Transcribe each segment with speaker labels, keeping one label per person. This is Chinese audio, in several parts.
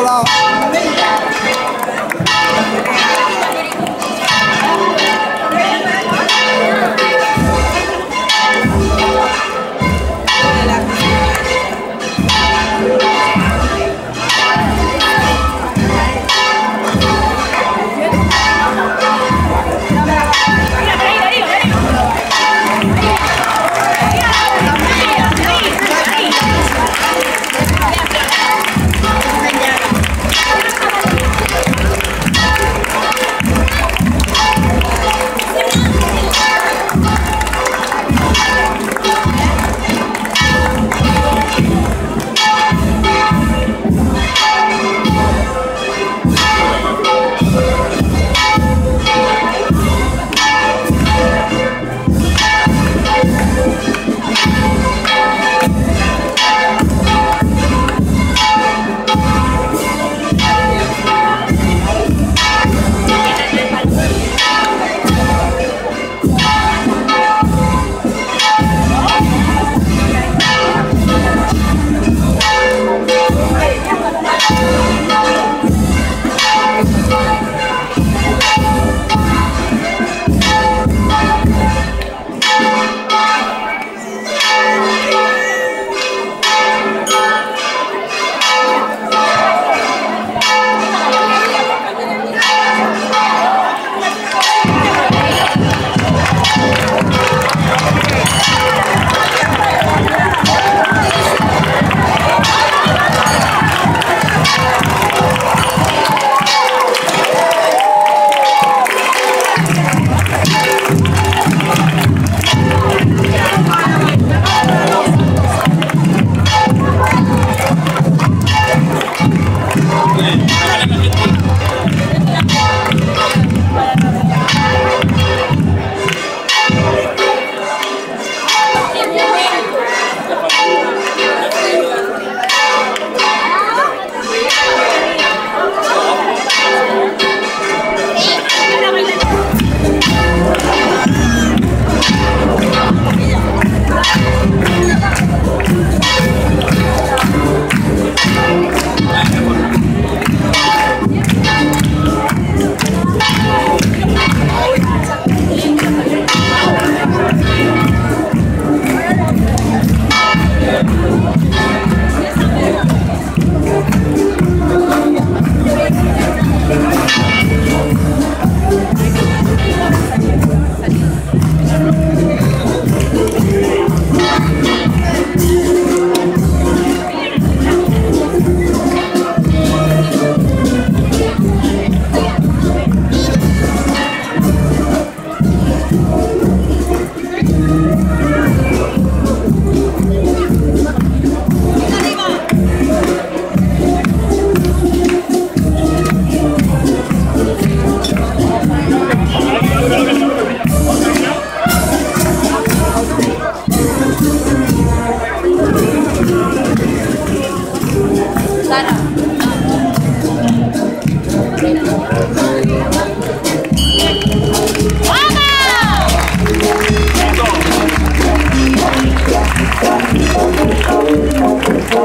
Speaker 1: 好了。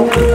Speaker 1: Thank you.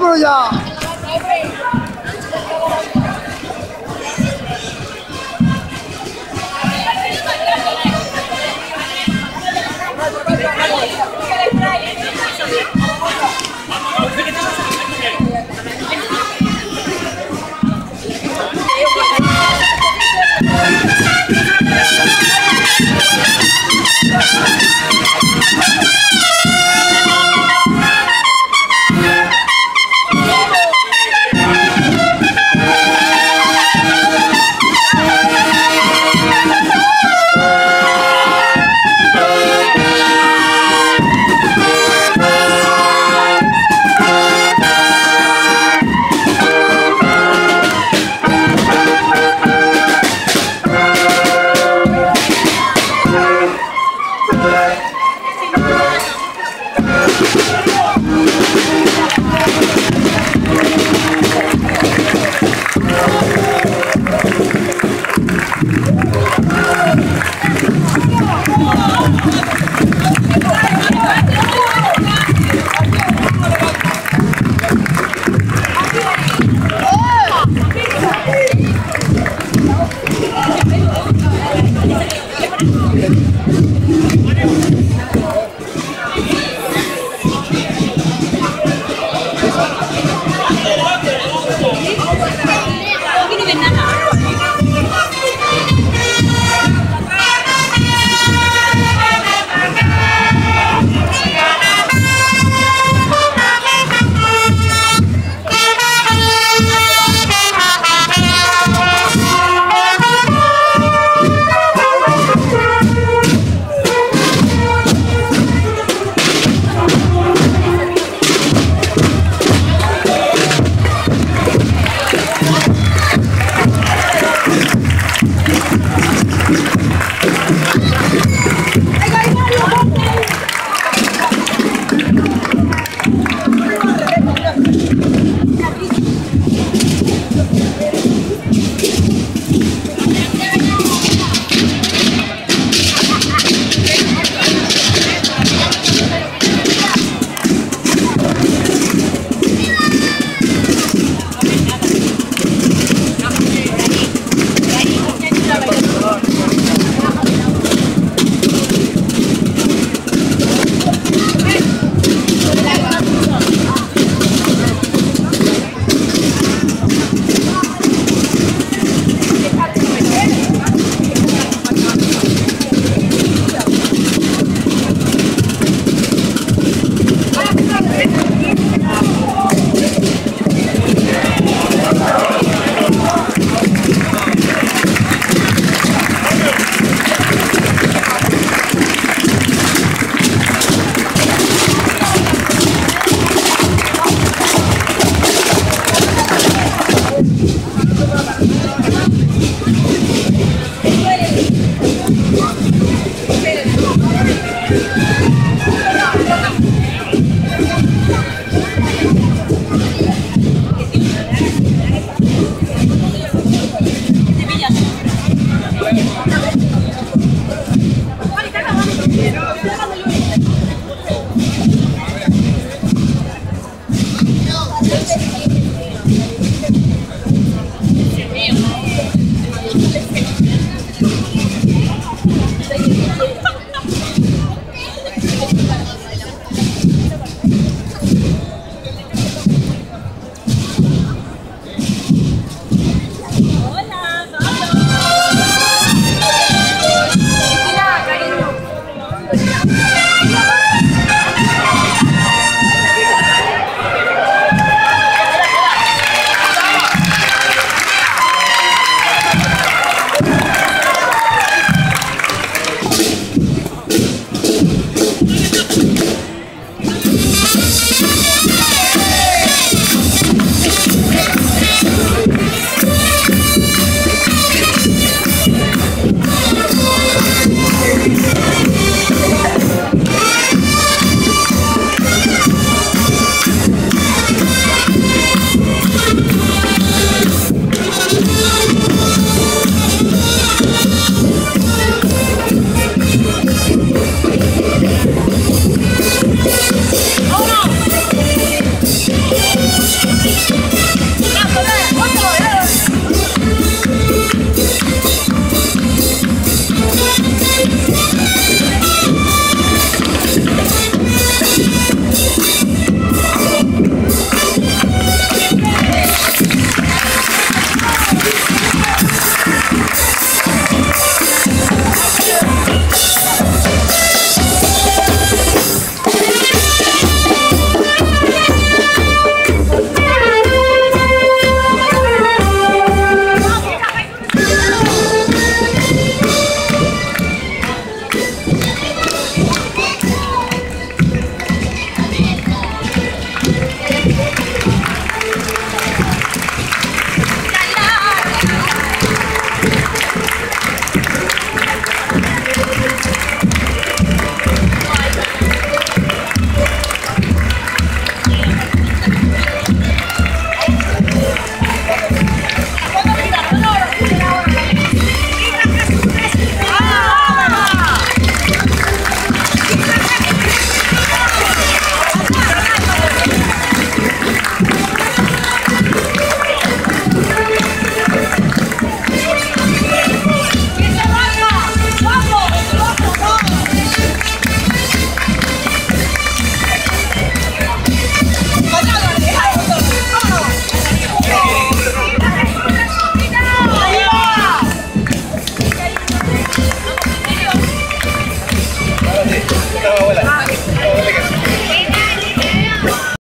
Speaker 1: 不们家。